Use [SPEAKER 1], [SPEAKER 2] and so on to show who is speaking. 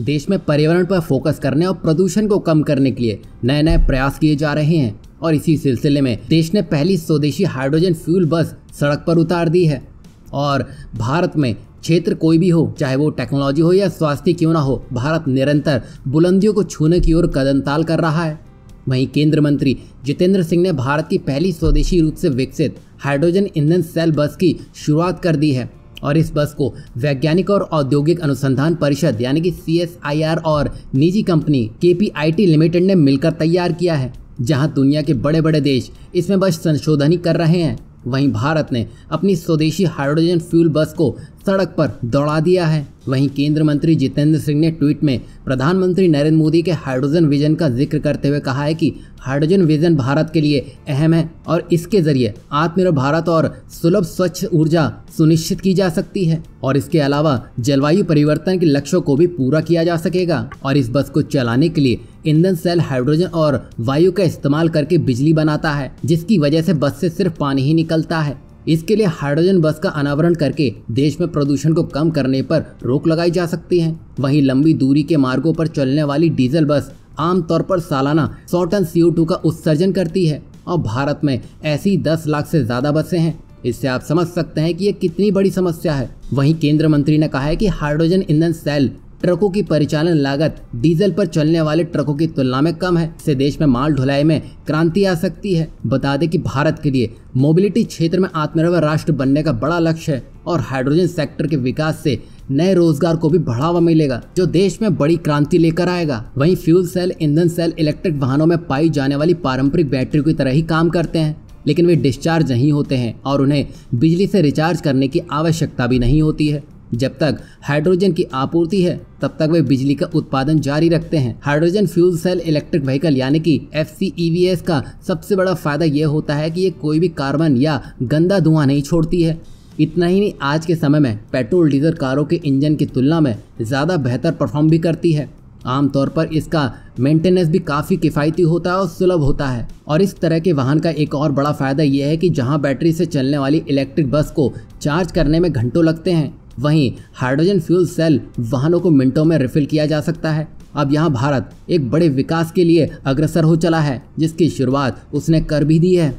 [SPEAKER 1] देश में पर्यावरण पर फोकस करने और प्रदूषण को कम करने के लिए नए नए प्रयास किए जा रहे हैं। और इसी सिलसिले में देश ने पहली स्वदेशी हाइड्रोजन फ्यूल बस सड़क पर उतार दी है। और भारत में क्षेत्र कोई भी हो, चाहे वो टेक्नोलॉजी हो या स्वास्थ्य क्यों ना हो, भारत निरंतर बुलंदियों को छूने की ओर कदम ताल कर रहा है। वहीं केंद्र मंत्री जितेंद्र सिंह ने भारत की पहली स्वदेशी रूप से विकसित हाइड्रोजन ईंधन सेल बस की शुरुआत कर दी है। और इस बस को वैज्ञानिक और औद्योगिक अनुसंधान परिषद, यानी कि सीएसआईआर और निजी कंपनी के लिमिटेड ने मिलकर तैयार किया है, जहाँ दुनिया के बड़े बड़े देश इसमें बस संशोधन ही कर रहे हैं। वहीं भारत ने अपनी स्वदेशी हाइड्रोजन फ्यूल बस को सड़क पर दौड़ा दिया है। वहीं केंद्र मंत्री जितेंद्र सिंह ने ट्वीट में प्रधानमंत्री नरेंद्र मोदी के हाइड्रोजन विजन का ज़िक्र करते हुए कहा है कि हाइड्रोजन विजन भारत के लिए अहम है और इसके ज़रिए आत्मनिर्भर भारत और सुलभ स्वच्छ ऊर्जा सुनिश्चित की जा सकती है और इसके अलावा जलवायु परिवर्तन के लक्ष्यों को भी पूरा किया जा सकेगा और इस बस को चलाने के लिए ईंधन सेल हाइड्रोजन और वायु का इस्तेमाल करके बिजली बनाता है, जिसकी वजह से बस से सिर्फ़ पानी ही निकलता है। इसके लिए हाइड्रोजन बस का अनावरण करके देश में प्रदूषण को कम करने पर रोक लगाई जा सकती है। वहीं लंबी दूरी के मार्गों पर चलने वाली डीजल बस आमतौर पर सालाना सौ टन सी का उत्सर्जन करती है और भारत में ऐसी दस लाख से ज़्यादा बसें हैं। इससे आप समझ सकते हैं कि ये कितनी बड़ी समस्या है। वहीं केंद्र मंत्री ने कहा है कि हाइड्रोजन ईंधन सेल ट्रकों की परिचालन लागत डीजल पर चलने वाले ट्रकों की तुलना में कम है। इससे देश में माल ढुलाई में क्रांति आ सकती है। बता दें कि भारत के लिए मोबिलिटी क्षेत्र में आत्मनिर्भर राष्ट्र बनने का बड़ा लक्ष्य है और हाइड्रोजन सेक्टर के विकास से नए रोज़गार को भी बढ़ावा मिलेगा, जो देश में बड़ी क्रांति लेकर आएगा। वहीं फ्यूल सेल, ईंधन सेल, इलेक्ट्रिक वाहनों में पाई जाने वाली पारंपरिक बैटरी की तरह ही काम करते हैं, लेकिन वे डिस्चार्ज नहीं होते हैं और उन्हें बिजली से रिचार्ज करने की आवश्यकता भी नहीं होती है। जब तक हाइड्रोजन की आपूर्ति है, तब तक वे बिजली का उत्पादन जारी रखते हैं। Hydrogen fuel cell electric vehicle, यानी कि एफ़ का सबसे बड़ा फ़ायदा यह होता है कि ये कोई भी कार्बन या गंदा धुआँ नहीं छोड़ती है। इतना ही नहीं, आज के समय में पेट्रोल डीजल कारों के इंजन की तुलना में ज़्यादा बेहतर परफॉर्म भी करती है। आमतौर पर इसका मेंटेनेंस भी काफ़ी किफ़ायती होता है और सुलभ होता है। और इस तरह के वाहन का एक और बड़ा फ़ायदा यह है कि जहाँ बैटरी से चलने वाली इलेक्ट्रिक बस को चार्ज करने में घंटों लगते हैं। वहीं हाइड्रोजन फ्यूल सेल वाहनों को मिनटों में रिफिल किया जा सकता है। अब यहाँ भारत एक बड़े विकास के लिए अग्रसर हो चला है, जिसकी शुरुआत उसने कर भी दी है।